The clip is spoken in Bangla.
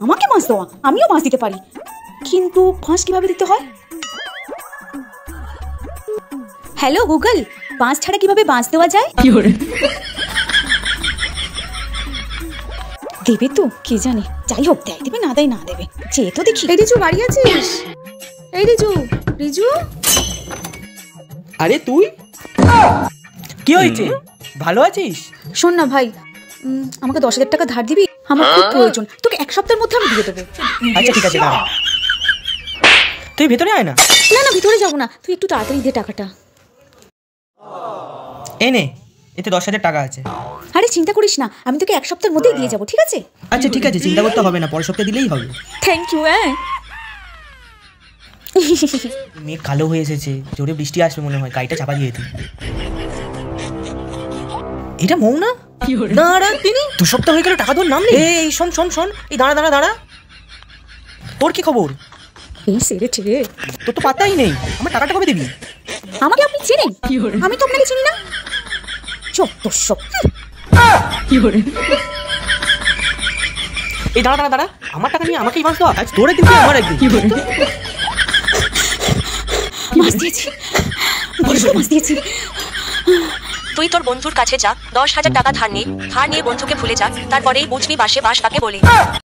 আমাকে মাছ দেওয়া আমিও মাছ দিতে পারি। কিন্তু ফাঁস কীভাবে দিতে হয়? হ্যালো গুগল বাঁশ ছাড়া কীভাবে বাঁশ দেওয়া যায়? দেবে তো কে জানে? যাই হোক দেয় দেবে না দেয় না দেবে। চেয়ে তো দেখি। এই রিজু বাড়ি আছিস? এই রিজু রিজু? আরে তুই? কি হয়েছে? ভালো আছিস? শোন না ভাই উম, আমাকে দশ হাজার টাকা ধার দিবি? আমার খুব প্রয়োজন। তোকে এক সপ্তাহের মধ্যে আমি দিয়ে দেবো। আচ্ছা ঠিক আছে দাঁড়া। তুই ভেতরে আয় না। না না ভিতরে যাব না। তুই একটু তাড়াতাড়ি দে টাকাটা। এনে এতে দশ হাজার টাকা আছে। আরে চিন্তা করিস না। আমি তোকে এক সপ্তাহের মধ্যেই দিয়ে যাব ঠিক আছে? আচ্ছা ঠিক আছে চিন্তা করতে হবে না। পরের সপ্তাহে দিলেই হবে। থ্যাংক ইউ হ্যাঁ। মেঘ কালো হয়ে এসেছে। জোরে বৃষ্টি আসবে মনে হয়। গাড়িটা চাপা দিয়ে দিই। এটা মৌ না? দাঁড়া তিনি? দু সপ্তাহ হয়ে গেল টাকা তোর নাম নেই? এই শোন শোন শোন। এই দাঁড়া দাঁড়া দাঁড়া। তোর কি খবর? এই সেরেছে রে। তোর তো পাত্তাই নেই। আমার টাকাটা কবে দিবি? আমাকে আপনি চেনেন? আমি তো আপনাকে চিনি না। চত্ব সব। এই দাঁড়া দাঁড়া দাঁড়া। আমার টাকা নিয়ে আমাকেই বাঁচ দেওয়া আজ তোর একদিন কি আমার একদিন? মাছ দিয়েছি। মাছ দিয়েছি। তুই তোর বন্ধুর কাছে যা, দশ হাজার টাকা ধার নে, ধার নিয়ে বন্ধুকে ভুলে যা, তারপরেই বুঝবি বাসে বাস কাকে বলে।